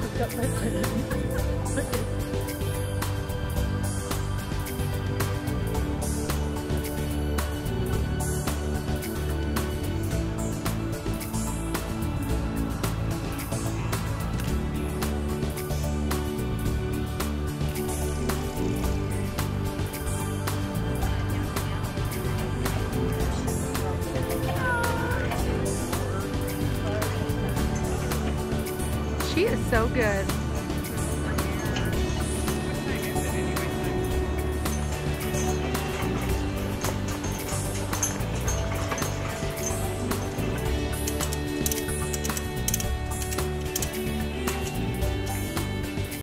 fucked up my plan. She is so good.